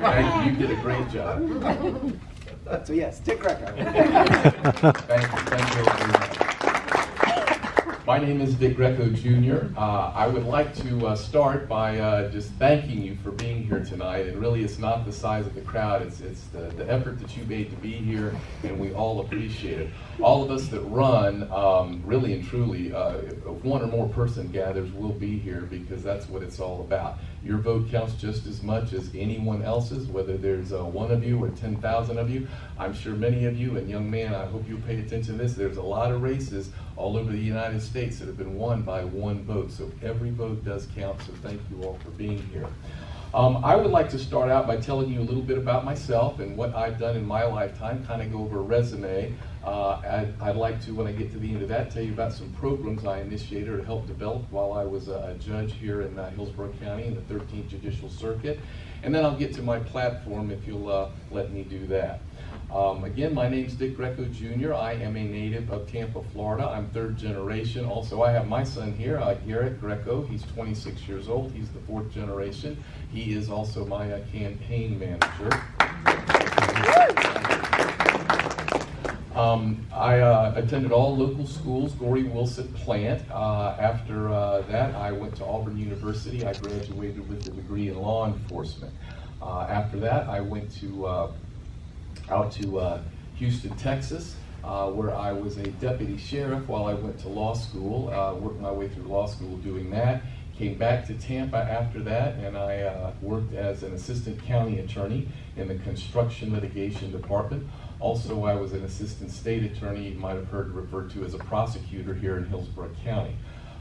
Thank you, you did a great job. So yes, Dick Greco. Thank you, thank you very much. My name is Dick Greco Jr. Uh, I would like to uh, start by uh, just thanking you for being here tonight. And really, it's not the size of the crowd, it's, it's the, the effort that you made to be here, and we all appreciate it. All of us that run, um, really and truly, uh, one or more person gathers, we'll be here because that's what it's all about. Your vote counts just as much as anyone else's, whether there's uh, one of you or 10,000 of you. I'm sure many of you, and young man, I hope you pay attention to this, there's a lot of races all over the United States that have been won by one vote. So every vote does count, so thank you all for being here. Um, I would like to start out by telling you a little bit about myself and what I've done in my lifetime, kind of go over a resume. Uh, I'd, I'd, like to, when I get to the end of that, tell you about some programs I initiated or helped develop while I was a, judge here in uh, Hillsborough County in the 13th Judicial Circuit. And then I'll get to my platform if you'll uh, let me do that. Um, again, my name's Dick Greco Jr. I am a native of Tampa, Florida. I'm third generation. Also, I have my son here, uh, Garrett Greco. He's 26 years old. He's the fourth generation. He is also my uh, campaign manager. Um, I uh, attended all local schools, Gorrie Wilson Plant. Uh, after uh, that, I went to Auburn University. I graduated with a degree in law enforcement. Uh, after that, I went to out to uh, Houston, Texas, uh, where I was a deputy sheriff while I went to law school, uh, worked my way through law school doing that. Came back to Tampa after that, and I uh, worked as an assistant county attorney in the construction litigation department. Also, I was an assistant state attorney, you might have heard referred to as a prosecutor here in Hillsborough County.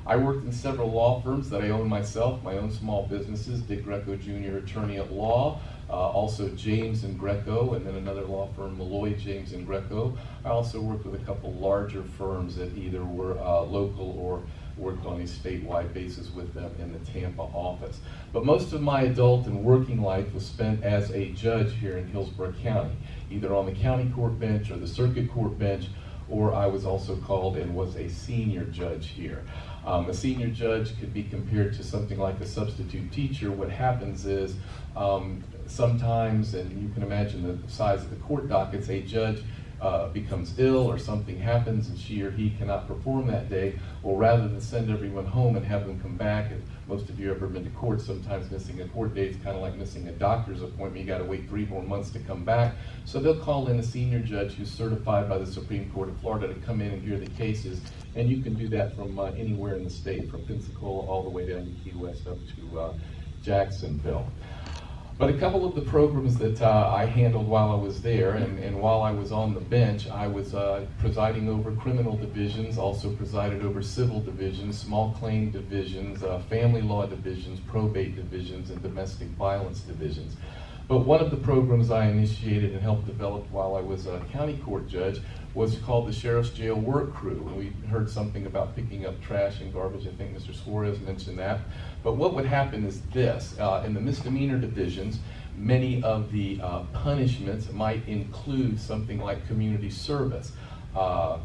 I worked in several law firms that I own myself, my own small businesses, Dick Greco Jr. Attorney at Law, uh, also James and Greco, and then another law firm, Malloy, James and Greco. I also worked with a couple larger firms that either were uh, local or worked on a statewide basis with them in the Tampa office. But most of my adult and working life was spent as a judge here in Hillsborough County, either on the county court bench or the circuit court bench, or I was also called and was a senior judge here. Um, a senior judge could be compared to something like a substitute teacher. What happens is um, sometimes, and you can imagine the size of the court dockets, a judge uh, becomes ill or something happens and she or he cannot perform that day, well, rather than send everyone home and have them come back, and most of you have ever been to court, sometimes missing a court date is kind of like missing a doctor's appointment. You got to wait three more months to come back. So they'll call in a senior judge who's certified by the Supreme Court of Florida to come in and hear the cases, and you can do that from uh, anywhere in the state, from Pensacola all the way down to Key West up to uh, Jacksonville. But a couple of the programs that uh, I handled while I was there, and, and, while I was on the bench, I was uh, presiding over criminal divisions, also presided over civil divisions, small claim divisions, uh, family law divisions, probate divisions, and domestic violence divisions. But one of the programs I initiated and helped develop while I was a county court judge was called the Sheriff's Jail Work Crew. And we heard something about picking up trash and garbage. I think Mr. Suarez mentioned that. But what would happen is this. Uh, in the misdemeanor divisions, many of the uh, punishments might include something like community service. Uh,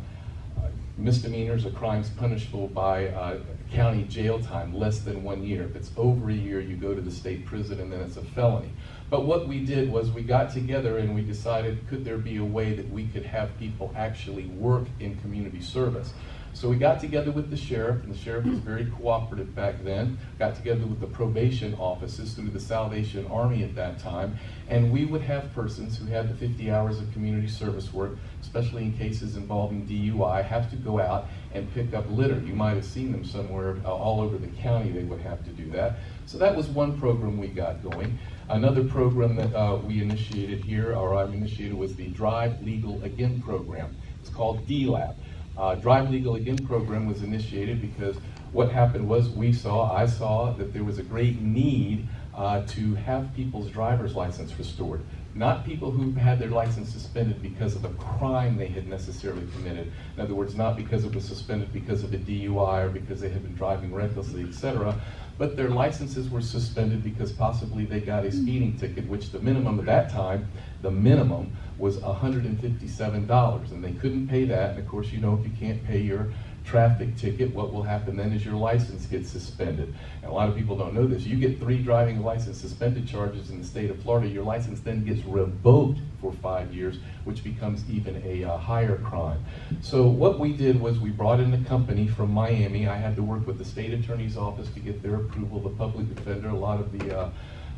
misdemeanors are crimes punishable by uh, county jail time, less than one year. If it's over a year, you go to the state prison and then it's a felony. But what we did was we got together and we decided could there be a way that we could have people actually work in community service. So we got together with the sheriff, and the sheriff was very cooperative back then, got together with the probation offices through the Salvation Army at that time, and we would have persons who had the 50 hours of community service work, especially in cases involving DUI, have to go out and pick up litter. You might have seen them somewhere uh, all over the county, they would have to do that. So that was one program we got going. Another program that uh, we initiated here, or I initiated, was the Drive Legal Again program. It's called DLAP. Uh, Drive Legal Again program was initiated because what happened was we saw, I saw that there was a great need uh, to have people's driver's license restored. Not people who had their license suspended because of a crime they had necessarily committed. In other words, not because it was suspended because of a DUI or because they had been driving recklessly, etc but their licenses were suspended because possibly they got a speeding ticket, which the minimum at that time, the minimum was $157, and they couldn't pay that. And of course, you know, if you can't pay your traffic ticket, what will happen then is your license gets suspended. And a lot of people don't know this. You get three driving license suspended charges in the state of Florida, your license then gets revoked for five years, which becomes even a uh, higher crime. So what we did was we brought in a company from Miami. I had to work with the state attorney's office to get their approval, the public defender, a lot of the uh,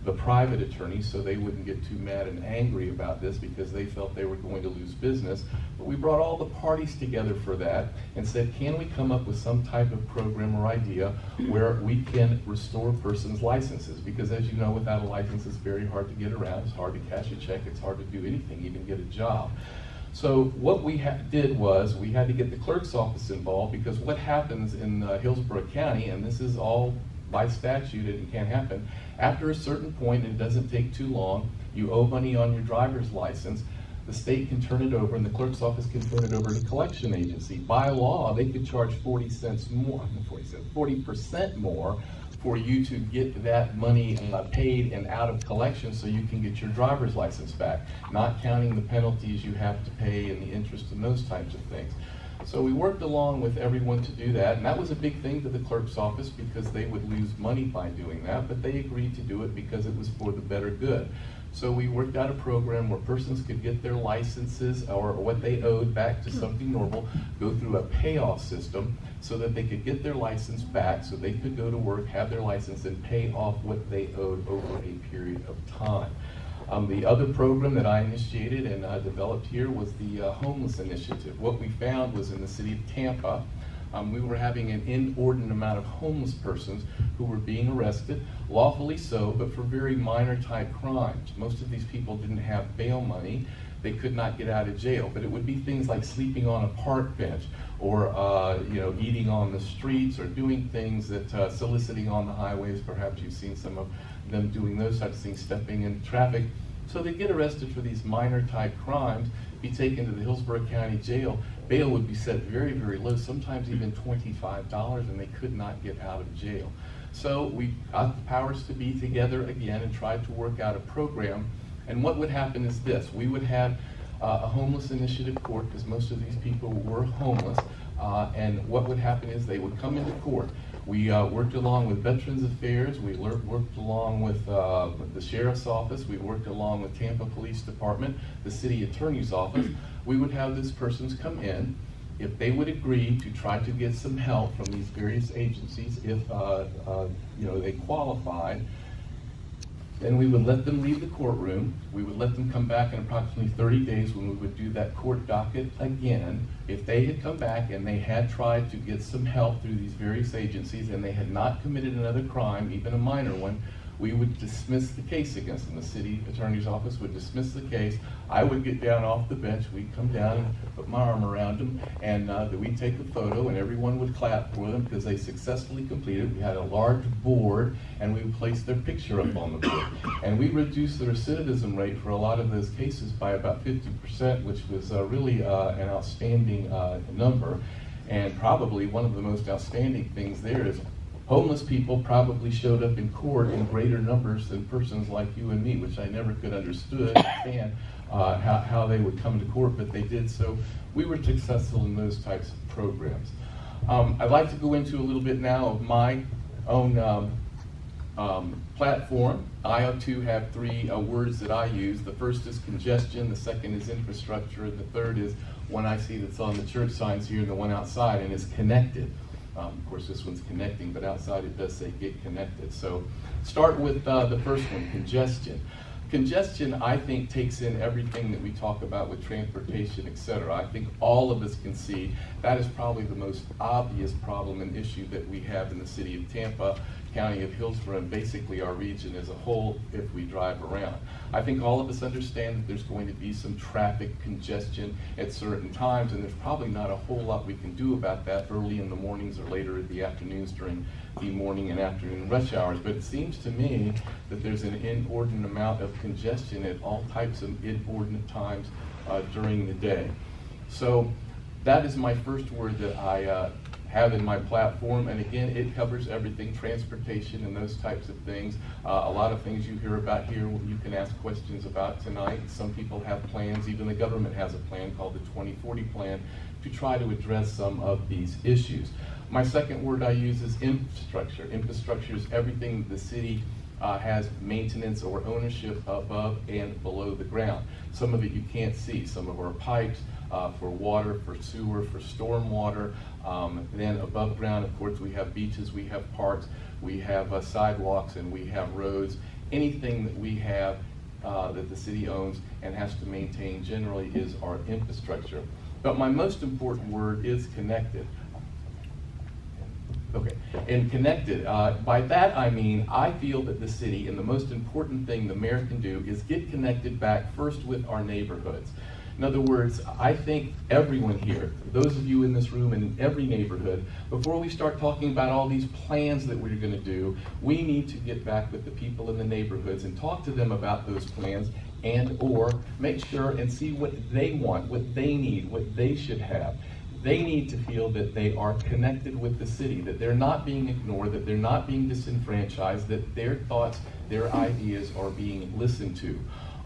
the private attorneys so they wouldn't get too mad and angry about this because they felt they were going to lose business. But we brought all the parties together for that and said, can we come up with some type of program or idea where we can restore persons' licenses? Because as you know, without a license, it's very hard to get around. It's hard to cash a check. It's hard to do anything, even get a job. So what we did was we had to get the clerk's office involved because what happens in uh, Hillsborough County, and this is all by statute it can't happen. After a certain point, and it doesn't take too long, you owe money on your driver's license, the state can turn it over and the clerk's office can turn it over to collection agency. By law, they could charge 40 cents more, 40 cents, 40% more for you to get that money uh, paid and out of collection so you can get your driver's license back, not counting the penalties you have to pay and the interest and those types of things. So we worked along with everyone to do that, and that was a big thing to the clerk's office because they would lose money by doing that, but they agreed to do it because it was for the better good. So we worked out a program where persons could get their licenses or what they owed back to something normal, go through a payoff system so that they could get their license back so they could go to work, have their license, and pay off what they owed over a period of time. Um, the other program that I initiated and uh, developed here was the uh, homeless initiative. What we found was in the city of Tampa, um, we were having an inordinate amount of homeless persons who were being arrested, lawfully so, but for very minor type crimes. Most of these people didn't have bail money. They could not get out of jail, but it would be things like sleeping on a park bench or uh, you know eating on the streets or doing things that uh, soliciting on the highways. Perhaps you've seen some of them doing those types of things, stepping in traffic. So they get arrested for these minor type crimes, be taken to the Hillsborough County Jail. Bail would be set very, very low, sometimes even $25, and they could not get out of jail. So we got the powers to be together again and tried to work out a program. And what would happen is this, we would have uh, a homeless initiative court, because most of these people were homeless, uh, and what would happen is they would come into court. We uh, worked along with Veterans Affairs, we worked along with uh, the Sheriff's Office, we worked along with Tampa Police Department, the City Attorney's Office. We would have these persons come in, if they would agree to try to get some help from these various agencies, if uh, uh, you know they qualified, then we would let them leave the courtroom. We would let them come back in approximately 30 days when we would do that court docket again. If they had come back and they had tried to get some help through these various agencies and they had not committed another crime, even a minor one, we would dismiss the case against them. The city attorney's office would dismiss the case. I would get down off the bench. We'd come down and put my arm around them, and uh, we'd take a photo, and everyone would clap for them because they successfully completed. We had a large board, and we would place their picture up on the board. And we reduced the recidivism rate for a lot of those cases by about 50%, which was uh, really uh, an outstanding uh, number. And probably one of the most outstanding things there is Homeless people probably showed up in court in greater numbers than persons like you and me, which I never could understand uh, how, how they would come to court, but they did. So we were successful in those types of programs. Um, I'd like to go into a little bit now of my own um, um, platform. I too have three uh, words that I use. The first is congestion, the second is infrastructure, and the third is one I see that's on the church signs here and the one outside, and it's connected. Um, of course, this one's connecting, but outside it does say get connected. So start with uh, the first one, congestion. Congestion, I think, takes in everything that we talk about with transportation, et cetera. I think all of us can see that is probably the most obvious problem and issue that we have in the city of Tampa county of Hillsborough and basically our region as a whole if we drive around. I think all of us understand that there's going to be some traffic congestion at certain times and there's probably not a whole lot we can do about that early in the mornings or later in the afternoons during the morning and afternoon rush hours. But it seems to me that there's an inordinate amount of congestion at all types of inordinate times uh, during the day. So that is my first word that I uh, have in my platform. And again, it covers everything, transportation and those types of things. Uh, a lot of things you hear about here, you can ask questions about tonight. Some people have plans, even the government has a plan called the 2040 plan to try to address some of these issues. My second word I use is infrastructure. Infrastructure is everything the city uh, has maintenance or ownership above and below the ground. Some of it you can't see. Some of our pipes uh, for water, for sewer, for storm water. Um, then above ground, of course, we have beaches, we have parks, we have uh, sidewalks, and we have roads. Anything that we have uh, that the city owns and has to maintain generally is our infrastructure. But my most important word is connected. Okay, and connected. Uh, by that I mean I feel that the city, and the most important thing the mayor can do, is get connected back first with our neighborhoods. In other words, I think everyone here, those of you in this room and in every neighborhood, before we start talking about all these plans that we're going to do, we need to get back with the people in the neighborhoods and talk to them about those plans and or make sure and see what they want, what they need, what they should have they need to feel that they are connected with the city, that they're not being ignored, that they're not being disenfranchised, that their thoughts, their ideas are being listened to.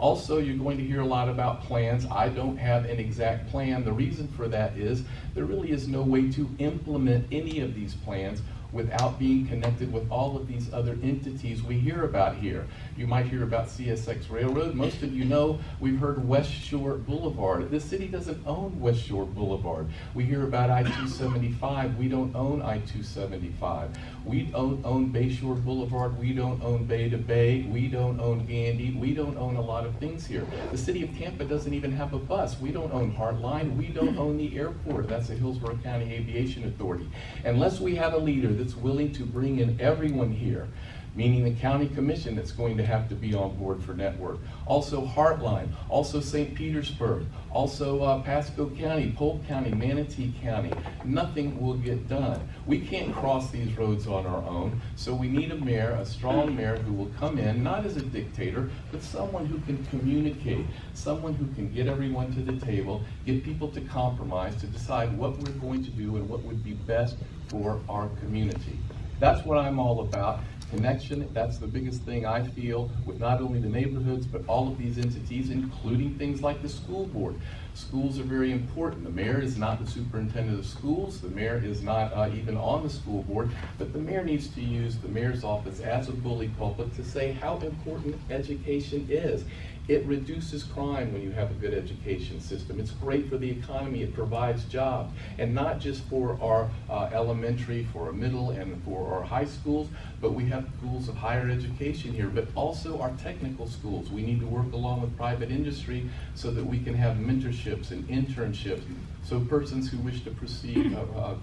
Also, you're going to hear a lot about plans. I don't have an exact plan. The reason for that is there really is no way to implement any of these plans without being connected with all of these other entities we hear about here. You might hear about CSX Railroad. Most of you know we've heard West Shore Boulevard. The city doesn't own West Shore Boulevard. We hear about I-275. We don't own I-275. We don't own Bayshore Boulevard. We don't own Bay to Bay. We don't own Gandy. We don't own a lot of things here. The city of Tampa doesn't even have a bus. We don't own HARTline. We don't own the airport. That's the Hillsborough County Aviation Authority. Unless we have a leader that's willing to bring in everyone here, meaning the county commission that's going to have to be on board for network. Also HARTline, also St. Petersburg, also uh, Pasco County, Polk County, Manatee County. Nothing will get done. We can't cross these roads on our own, so we need a mayor, a strong mayor who will come in, not as a dictator, but someone who can communicate, someone who can get everyone to the table, get people to compromise, to decide what we're going to do and what would be best for our community. That's what I'm all about. Connection, that's the biggest thing I feel with not only the neighborhoods, but all of these entities, including things like the school board. Schools are very important. The mayor is not the superintendent of schools. The mayor is not uh, even on the school board, but the mayor needs to use the mayor's office as a bully pulpit to say how important education is. It reduces crime when you have a good education system. It's great for the economy. It provides jobs, and not just for our uh, elementary, for our middle, and for our high schools, but we have schools of higher education here, but also our technical schools. We need to work along with private industry so that we can have mentorships and internships. So persons who wish to proceed uh, uh,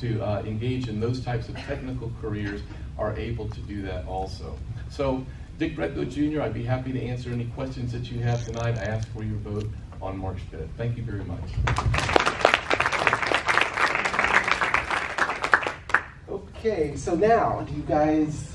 to uh, engage in those types of technical careers are able to do that also. So Dick Greco Jr., I'd be happy to answer any questions that you have tonight. I ask for your vote on March 5th. Thank you very much. Okay, so now, do you guys